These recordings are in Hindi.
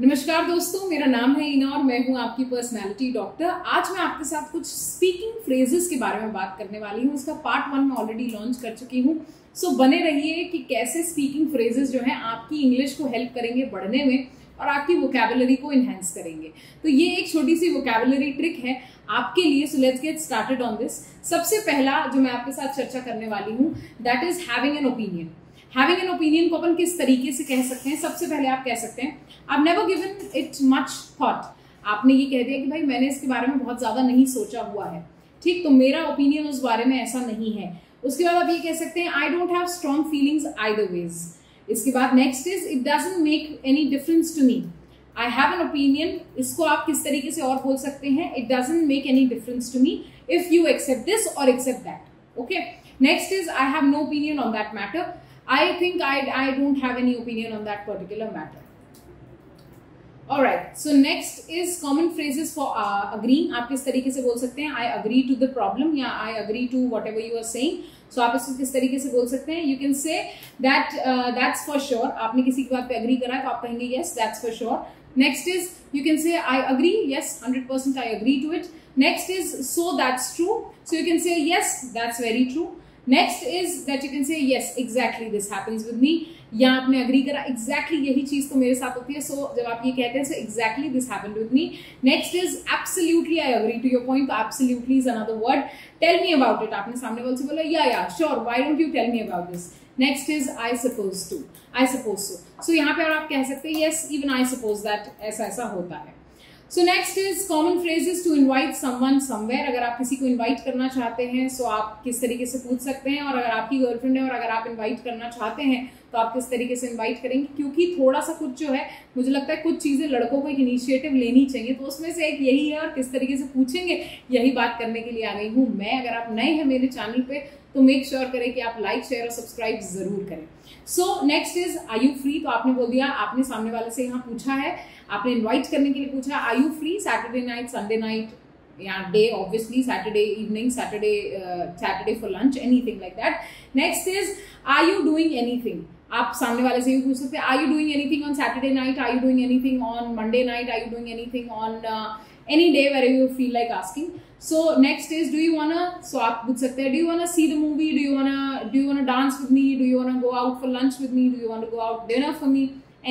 नमस्कार दोस्तों, मेरा नाम है ईना और मैं हूँ आपकी पर्सनालिटी डॉक्टर आज मैं आपके साथ कुछ स्पीकिंग फ्रेजेस के बारे में बात करने वाली हूँ। उसका पार्ट वन में ऑलरेडी लॉन्च कर चुकी हूँ। सो बने रहिए कि कैसे स्पीकिंग फ्रेजेस जो है आपकी इंग्लिश को हेल्प करेंगे बढ़ने में और आपकी वोकेबलरी को इन्हेंस करेंगे। तो ये एक छोटी सी वोकेबलरी ट्रिक है आपके लिए। So let's get started on this सबसे पहला जो मैं आपके साथ चर्चा करने वाली हूँ that is having an opinion having an opinion को अपन किस तरीके से कह सकते हैं, सबसे पहले आप कह सकते हैं I never given it much thought आपने ये कह दिया कि भाई मैंने इसके बारे में बहुत ज़्यादा नहीं सोचा हुआ है। ठीक तो मेरा ओपिनियन उस बारे में ऐसा नहीं है। उसके बाद आप ये कह सकते हैं I don't have strong feelings either way इसके बाद next is it doesn't make any difference to me I have an opinion इसको आप किस तरीके से और बोल सकते हैं it doesn't make any difference to me if you accept this और accept that okay next is I have no opinion on that matter I think I, I don't have any opinion on that particular matter. Alright, so next is common phrases for uh, agreeing. आप किस तरीके से बोल सकते हैं I agree to the problem या I agree to whatever you are saying. So आप इसको किस तरीके से बोल सकते हैं You can say that uh, that's for sure. आपने किसी की बात पे agree करा है तो आप कहेंगे yes that's for sure. Next is you can say I agree. Yes, 100% I agree to it. Next is so that's true. So you can say yes that's very true. Next is that you can say yes exactly this happens with me या आपने अग्री करा एग्जैक्टली exactly यही चीज़ तो मेरे साथ होती है सो so, जब आप ये कहते हैं so exactly this happen with me next is absolutely I agree to your point absolutely is another word tell me about it आपने सामने वाले से बोला या या sure why don't you tell me about this next is I suppose to I suppose so so यहाँ पे आप कह सकते हैं yes even I suppose that ऐसा ऐसा होता है. So next is common phrases to invite someone somewhere अगर आप किसी को इनवाइट करना चाहते हैं सो so आप किस तरीके से पूछ सकते हैं? और अगर आपकी गर्लफ्रेंड है और अगर आप इनवाइट करना चाहते हैं तो आप किस तरीके से इनवाइट करेंगे? क्योंकि थोड़ा सा कुछ जो है, मुझे लगता है कुछ चीज़ें लड़कों को एक इनिशिएटिव लेनी चाहिए। तो उसमें से एक यही है और किस तरीके से पूछेंगे, यही बात करने के लिए आ गई हूँ मैं। अगर आप नए हैं मेरे चैनल पे तो मेक श्योर sure करें कि आप लाइक शेयर और सब्सक्राइब ज़रूर करें। So next is I you free तो आपने बोल दिया, आपने सामने वाले से यहाँ पूछा है, आपने इन्वाइट करने के लिए पूछा I you free Saturday night Sunday night या day obviously Saturday evening Saturday Saturday for lunch anything like that next is are you doing anything आप सामने वाले से भी पूछ सकते are you doing anything on Saturday night are you doing anything on Monday night are you doing anything on any day where you feel like asking? so next is do you wanna so aap पूछ सकते हैं do you wanna see the movie do you wanna do you wanna dance with me do you wanna go out for lunch with me do you wanna go out dinner for me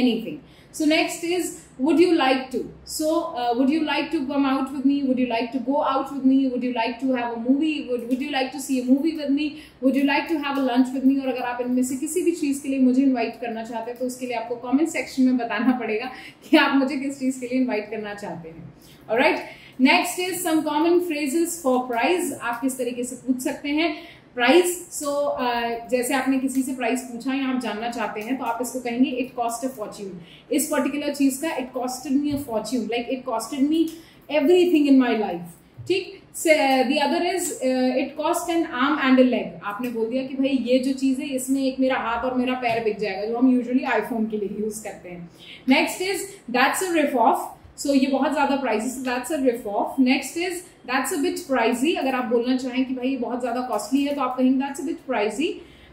anything So next is would you like to so uh, would you like to come out with me would you like to go out with me would you like to have a movie would, would you like to see a movie with me would you like to have a lunch with me और अगर आप इनमें से किसी भी चीज़ के लिए मुझे इनवाइट करना चाहते हैं तो उसके लिए आपको कमेंट सेक्शन में बताना पड़ेगा कि आप मुझे किस चीज़ के लिए इनवाइट करना चाहते हैं alright next is some common phrases for price आप किस तरीके से पूछ सकते हैं प्राइस सो so, uh, जैसे आपने किसी से प्राइस पूछा या आप जानना चाहते हैं तो आप इसको कहेंगे इट कॉस्ट अ फॉर्च्यून इस पर्टिकुलर चीज़ का it costed me a fortune like it costed me everything in my life ठीक? The other is it cost an arm and a leg आपने बोल दिया कि भाई, ये जो चीज़ है, इसमें एक मेरा हाथ और मेरा पैर बिक जाएगा, जो हम यूजुअली आईफोन के लिए यूज़ करते हैं। Next is that's a rip off so ये बहुत ज़्यादा prices that's a rip off next is that's a bit pricey अगर आप बोलना चाहें कि भाई, ये बहुत ज़्यादा कॉस्टली है तो आप कहेंगे दैट्स अ बिट प्राइजी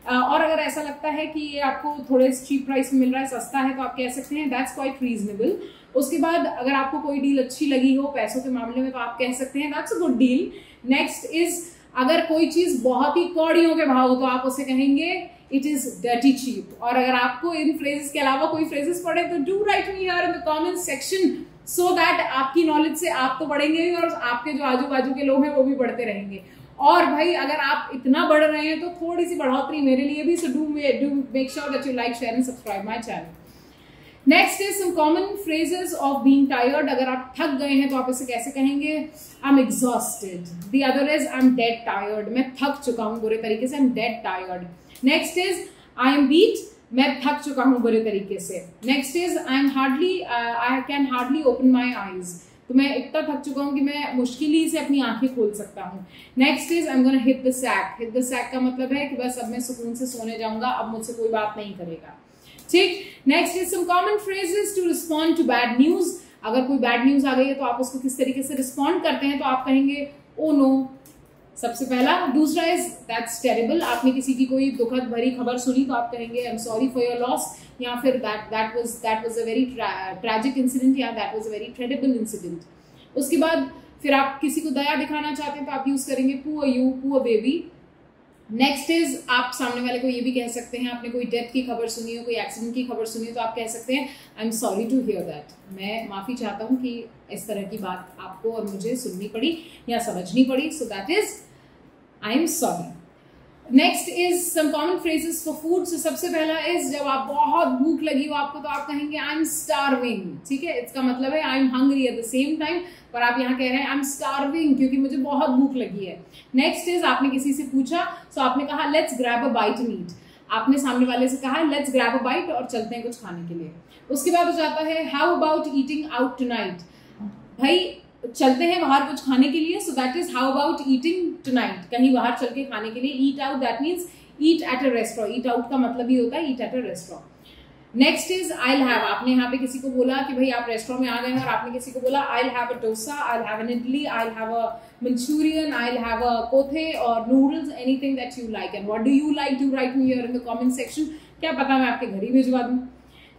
और अगर ऐसा लगता है कि ये आपको थोड़े चीप प्राइस में मिल रहा है, सस्ता है तो आप कह सकते हैं दैट्स क्वाइट रीजनेबल उसके बाद अगर आपको कोई डील अच्छी लगी हो पैसों के मामले में तो आप कह सकते हैं that's a good deal next is अगर कोई चीज़ बहुत ही कौड़ियों के भाव हो तो आप उसे कहेंगे इट इज़ डर्टी चीप और अगर आपको इन फ्रेजेस के अलावा कोई फ्रेजेस पढ़े तो do write me here in the comment section so that आपकी नॉलेज से आप तो बढ़ेंगे ही, और आपके जो आजू बाजू के लोग हैं, वो भी बढ़ते रहेंगे. और भाई, अगर आप इतना बढ़ रहे हैं तो थोड़ी सी बढ़ोतरी मेरे लिए भी so do do make sure that you like share and subscribe my channel next is some common phrases of being tired अगर आप थक गए हैं तो आप इसे कैसे कहेंगे? I am exhausted the other is I am dead tired मैं थक चुका हूँ बुरे तरीके से I am dead tired next is I am beat मैं थक चुका हूँ बुरे तरीके से. Next is I am hardly I can hardly open my eyes तो मैं इतना थक चुका हूँ कि मैं मुश्किल ही से अपनी आँखें खोल सकता हूँ। Next is I am hit the sack hit the sack का मतलब है कि बस अब मैं सुकून से सोने जाऊँगा, अब मुझसे कोई बात नहीं करेगा। ठीक? Next is some common phrases to respond to bad news अगर कोई बैड न्यूज़ आ गई है तो आप उसको किस तरीके से रिस्पॉन्ड करते हैं तो आप कहेंगे ओ oh नो सबसे पहला, दूसरा इज़ दैट्स टेरेबल आपने किसी की कोई दुखद भरी खबर सुनी तो आप कहेंगे I am sorry for your loss या फिर that that was that was a very tragic incident या that was a very credible incident उसके बाद फिर आप किसी को दया दिखाना चाहते हैं तो आप यूज़ करेंगे poor you poor baby next is आप सामने वाले को ये भी कह सकते हैं, आपने कोई डेथ की खबर सुनी हो, कोई एक्सीडेंट की खबर सुनी हो तो आप कह सकते हैं I am sorry to hear that मैं माफ़ी चाहता हूँ कि इस तरह की बात आपको और मुझे सुननी पड़ी या समझनी पड़ी. So that is I am sorry next is some common phrases for food so सबसे पहला इज़ जब आप बहुत भूख लगी हो आपको तो आप कहेंगे आई एम स्टारविंग ठीक है इसका मतलब है I am hungry at the same time पर आप यहाँ कह रहे हैं आई एम स्टारविंग क्योंकि मुझे बहुत भूख लगी है नेक्स्ट इज़ आपने किसी से पूछा सो so आपने कहा let's grab a bite meet आपने सामने वाले से कहा लेट्स ग्रैब अ बाइट और चलते हैं कुछ खाने के लिए उसके बाद हो जाता है how about eating out to भाई चलते हैं बाहर कुछ खाने के लिए so that is how about eating to कहीं बाहर चल के खाने के लिए eat out that means eat at a restaurant eat out का मतलब ही होता है eat at a restaurant next is I have आपने यहाँ पे किसी को बोला कि भाई आप रेस्टोरेंट में आ गए हैं और आपने किसी को बोला I have a dosa I have an idli I have a Manchurian I have a kothey और noodles anything that you like and what do you like do write me here in the comment section क्या पता मैं आपके घर ही भिजवा दूँ?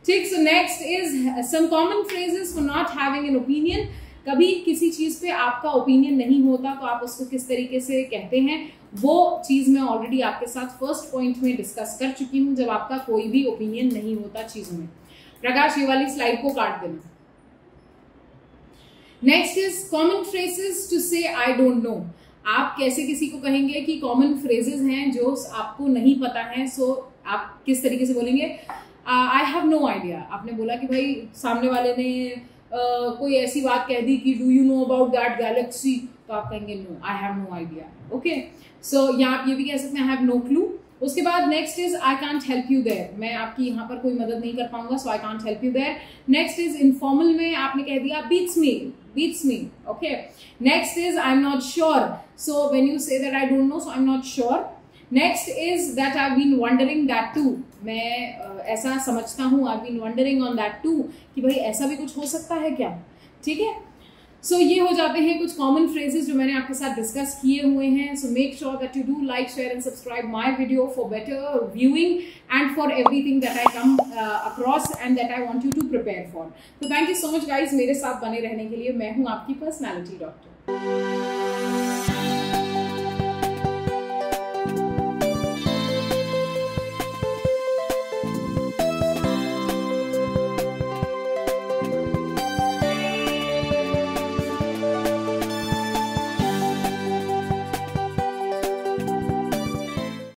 ठीक so next is some common phrases for not having an opinion कभी किसी चीज़ पे आपका ओपिनियन नहीं होता तो आप उसको किस तरीके से कहते हैं, वो चीज़ मैं ऑलरेडी आपके साथ फ़र्स्ट पॉइंट में डिस्कस कर चुकी हूँ जब आपका कोई भी ओपिनियन नहीं होता चीज़ों में। प्रकाश, ये वाली स्लाइड को काट देना। Next is common phrases to say I don't no आप कैसे किसी को कहेंगे कि कॉमन फ्रेजेस हैं जो आपको नहीं पता है सो so आप किस तरीके से बोलेंगे आई हैव नो आइडिया आपने बोला कि भाई सामने वाले ने कोई ऐसी बात कह दी कि do you know about that galaxy तो आप कहेंगे no I have no idea okay so यहाँ आप ये भी कह सकते हैं आई हैव नो क्लू उसके बाद next is I can't help you there मैं आपकी यहाँ पर कोई मदद नहीं कर पाऊँगा so I can't help you there next is informal में आपने कह दिया beats me beats me okay next is I am not sure so when you say that I don't know so I am not sure next is that I been wondering that too मैं uh, ऐसा समझता हूँ I been wondering on that too कि भाई ऐसा भी कुछ हो सकता है क्या? ठीक है? सो ये हो जाते हैं कुछ कॉमन फ्रेजेस जो मैंने आपके साथ डिस्कस किए हुए हैं। So make sure that you do like share and subscribe my video for better viewing and for everything that I come across and that I want you to prepare for तो thank you so much guys मेरे साथ बने रहने के लिए। मैं हूँ आपकी पर्सनैलिटी डॉक्टर